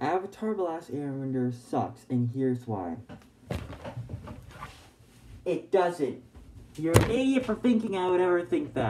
Avatar Blast Last Airbender sucks, and here's why. It doesn't. You're an idiot for thinking I would ever think that.